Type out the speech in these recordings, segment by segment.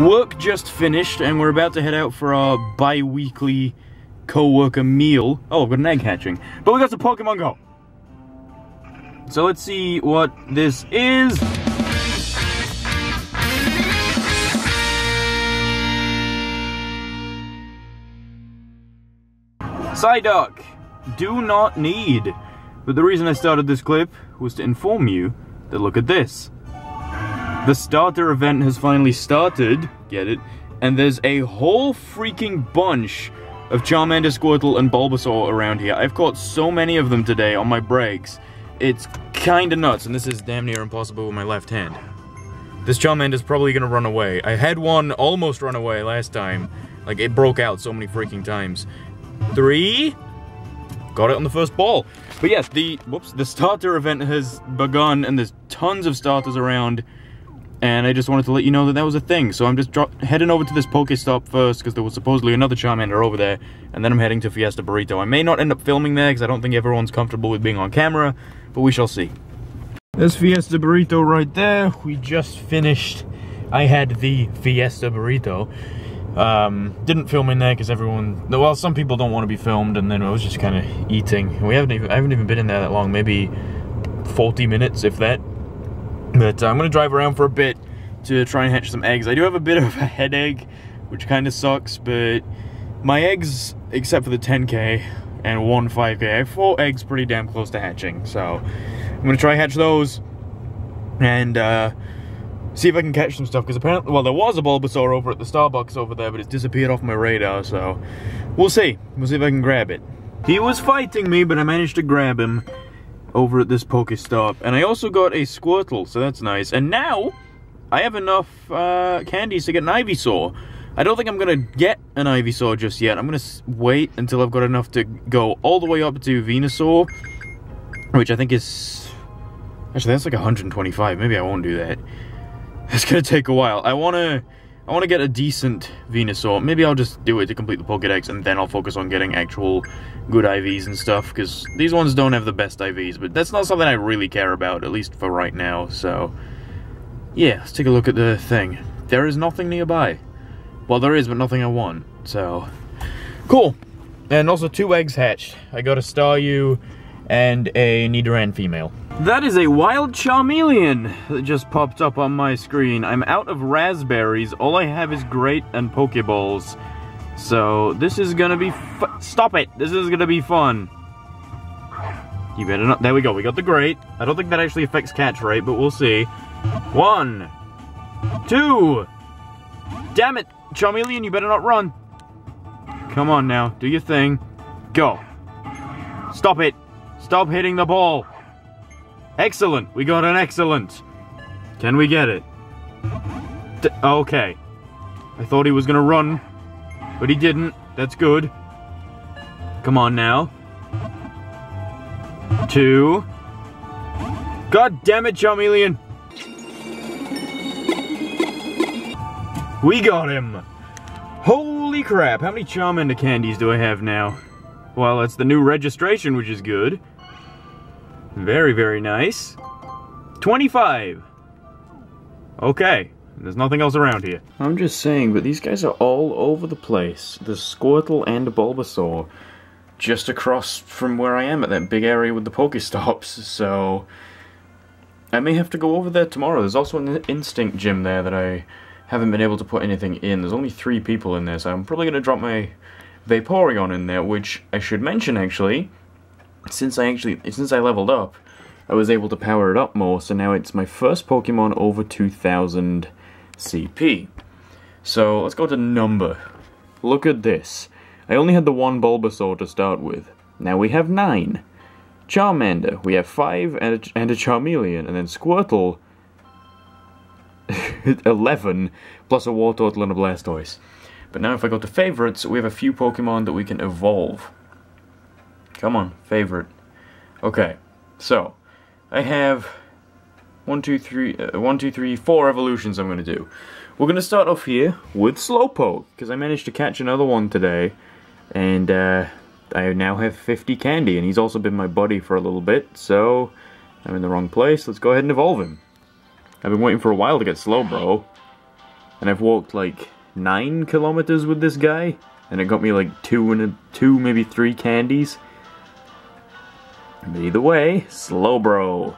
Work just finished, and we're about to head out for our bi-weekly co-worker meal. Oh, I've got an egg hatching. But we got some Pokemon Go. So let's see what this is. Psyduck, do not need. But the reason I started this clip was to inform you that look at this. The starter event has finally started, get it? And there's a whole freaking bunch of Charmander, Squirtle, and Bulbasaur around here. I've caught so many of them today on my breaks. It's kinda nuts, and this is damn near impossible with my left hand. This Charmander's probably gonna run away. I had one almost run away last time. Like, it broke out so many freaking times. Three? Got it on the first ball. But yes, the, whoops, the starter event has begun, and there's tons of starters around and I just wanted to let you know that that was a thing. So I'm just heading over to this Pokestop first, because there was supposedly another Charmander over there, and then I'm heading to Fiesta Burrito. I may not end up filming there, because I don't think everyone's comfortable with being on camera, but we shall see. There's Fiesta Burrito right there. We just finished. I had the Fiesta Burrito. Um, didn't film in there because everyone, well, some people don't want to be filmed, and then I was just kind of eating. We haven't even, I haven't even been in there that long, maybe 40 minutes, if that. But uh, I'm gonna drive around for a bit to try and hatch some eggs. I do have a bit of a headache, which kind of sucks, but my eggs, except for the 10k and one 5k, I have four eggs pretty damn close to hatching. So I'm gonna try hatch those and uh, see if I can catch some stuff. Because apparently, well, there was a Bulbasaur over at the Starbucks over there, but it's disappeared off my radar. So we'll see. We'll see if I can grab it. He was fighting me, but I managed to grab him over at this Pokestop. And I also got a Squirtle, so that's nice. And now, I have enough uh, candies to get an Ivysaur. I don't think I'm going to get an Ivysaur just yet. I'm going to wait until I've got enough to go all the way up to Venusaur, which I think is... Actually, that's like 125. Maybe I won't do that. It's going to take a while. I want to... I want to get a decent Venusaur. Maybe I'll just do it to complete the Pokedex, and then I'll focus on getting actual good IVs and stuff, because these ones don't have the best IVs, but that's not something I really care about, at least for right now, so... Yeah, let's take a look at the thing. There is nothing nearby. Well, there is, but nothing I want, so... Cool! And also two eggs hatched. I got a Staryu and a Nidoran female. That is a wild Charmeleon that just popped up on my screen. I'm out of raspberries. All I have is Great and Pokeballs. So, this is gonna be Stop it! This is gonna be fun. You better not- there we go, we got the Great. I don't think that actually affects catch rate, but we'll see. One. Two. Damn it! Charmeleon, you better not run. Come on now, do your thing. Go. Stop it! Stop hitting the ball! Excellent. We got an excellent. Can we get it? D okay. I thought he was gonna run, but he didn't. That's good. Come on now. Two. God damn it, Charmeleon! We got him! Holy crap, how many Charmander candies do I have now? Well, it's the new registration, which is good. Very, very nice. 25. Okay. There's nothing else around here. I'm just saying, but these guys are all over the place. The Squirtle and Bulbasaur just across from where I am at that big area with the Pokestops, so... I may have to go over there tomorrow. There's also an Instinct gym there that I haven't been able to put anything in. There's only three people in there, so I'm probably going to drop my Vaporeon in there, which I should mention, actually, since I actually, since I leveled up, I was able to power it up more, so now it's my first Pokemon over 2000 CP. So, let's go to number. Look at this. I only had the one Bulbasaur to start with. Now we have nine. Charmander, we have five and a, and a Charmeleon, and then Squirtle, 11, plus a Wartortle and a Blastoise. But now if I go to favorites, we have a few Pokemon that we can evolve. Come on, favorite. Okay, so I have one, two, three, uh, one, two, three, four evolutions I'm going to do. We're going to start off here with Slowpoke, because I managed to catch another one today, and uh, I now have 50 candy, and he's also been my buddy for a little bit, so I'm in the wrong place. Let's go ahead and evolve him. I've been waiting for a while to get Slowbro. and I've walked like nine kilometers with this guy, and it got me like two and a, two, maybe three candies. Either way, Slowbro.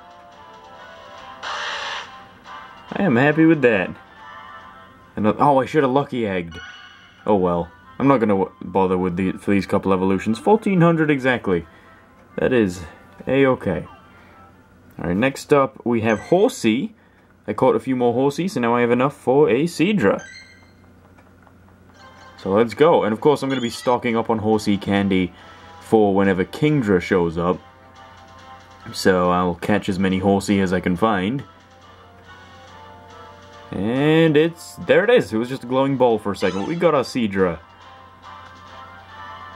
I am happy with that. And uh, oh, I should have lucky egged. Oh well. I'm not gonna bother with the for these couple evolutions. 1400 exactly. That is a-okay. Alright, next up we have Horsea. I caught a few more Horseas, and now I have enough for a Seadra. So let's go. And of course I'm going to be stocking up on Horsea candy for whenever Kingdra shows up. So I'll catch as many Horsea as I can find. And it's... there it is. It was just a glowing ball for a second. We got our Seadra.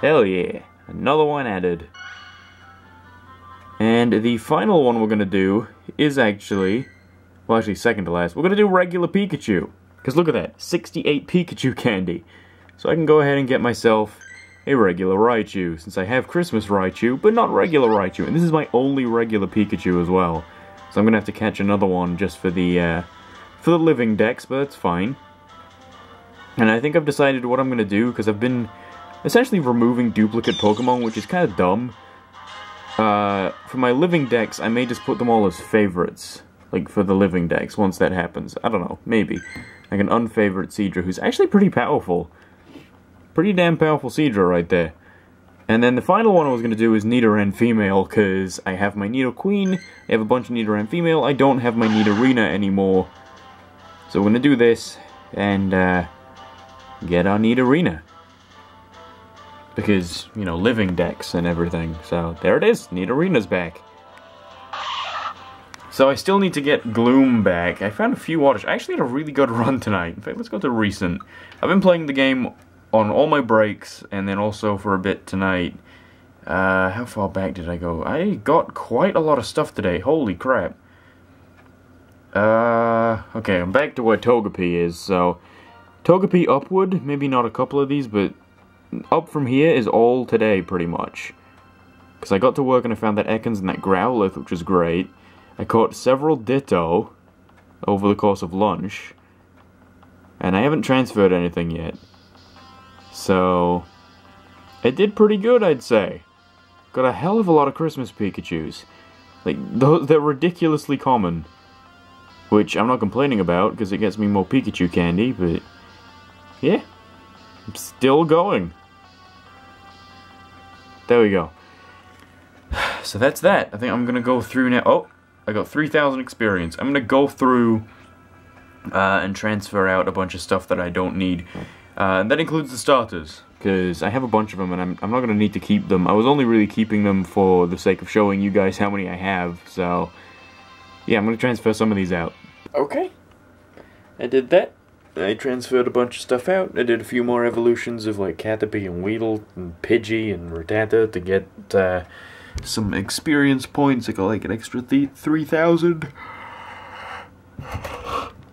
Hell yeah. Another one added. And the final one we're going to do is actually... Well, actually, second to last. We're going to do regular Pikachu. Because look at that. 68 Pikachu candy. So I can go ahead and get myself a regular Raichu, since I have Christmas Raichu, but not regular Raichu. And this is my only regular Pikachu as well. So I'm to have to catch another one just for the, uh, for the living dex, but that's fine. And I think I've decided what I'm to do, because I've been essentially removing duplicate Pokemon, which is kind of dumb. Uh, for my living dex, I may just put them all as favorites. Like, for the living dex, once that happens. I don't know, maybe. Like an unfavorite Seadra, who's actually pretty powerful. Pretty damn powerful Seadra right there. And then the final one I was going to do is Nidoran female, because I have my Nidoqueen, I have a bunch of Nidoran female, I don't have my Nidorina anymore. So we're going to do this, and uh, get our Nidorina. Because, you know, living dex and everything. So there it is, Nidorina's back. So I still need to get Gloom back. I found a few waters. I actually had a really good run tonight. In fact, let's go to recent. I've been playing the game on all my breaks, and then also for a bit tonight. Uh, how far back did I go? I got quite a lot of stuff today. Holy crap. Uh, okay, I'm back to where Togepi is, so... Togepi upward, maybe not a couple of these, but up from here is all today, pretty much. Because I got to work and I found that Ekans and that Growlithe, which was great. I caught several Ditto over the course of lunch. And I haven't transferred anything yet. So, it did pretty good, I'd say. Got a hell of a lot of Christmas Pikachus. Like, they're ridiculously common. Which I'm not complaining about, because it gets me more Pikachu candy, but... Yeah. I'm still going. There we go. So that's that. I think I'm going to go through now. Oh, I got 3,000 experience. I'm going to go through uh, and transfer out a bunch of stuff that I don't need. Uh, that includes the starters, because I have a bunch of them and I'm, I'm not going to need to keep them. I was only really keeping them for the sake of showing you guys how many I have, so... Yeah, I'm going to transfer some of these out. Okay. I did that. I transferred a bunch of stuff out. I did a few more evolutions of like Caterpie and Weedle and Pidgey and Rattata to get uh, some experience points. I got like an extra 3,000.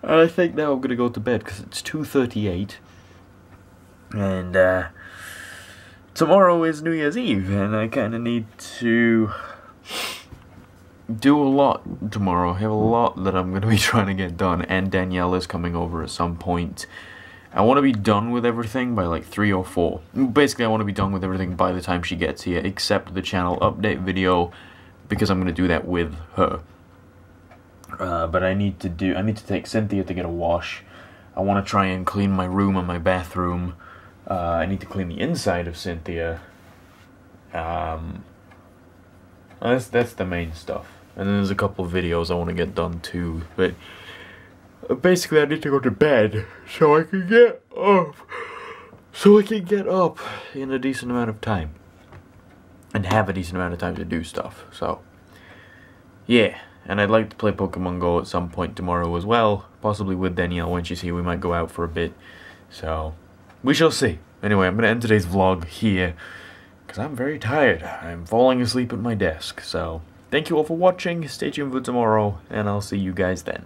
I think now I'm gonna go to bed because it's 2.38 and uh, tomorrow is New Year's Eve, and I kind of need to do a lot tomorrow. I have a lot that I'm going to be trying to get done, and Danielle is coming over at some point. I want to be done with everything by like 3 or 4. Basically, I want to be done with everything by the time she gets here, except the channel update video, because I'm going to do that with her. Uh, but I need to do, I need to take Cynthia to get a wash. I want to try and clean my room and my bathroom. Uh, I need to clean the inside of Cynthia. Um, that's that's the main stuff. And then there's a couple videos I want to get done too. But basically, I need to go to bed so I can get up. So I can get up in a decent amount of time. And have a decent amount of time to do stuff. So, yeah. And I'd like to play Pokemon Go at some point tomorrow as well. Possibly with Danielle when she's here. We might go out for a bit. So, we shall see. Anyway, I'm going to end today's vlog here, because I'm very tired. I'm falling asleep at my desk, so thank you all for watching, stay tuned for tomorrow, and I'll see you guys then.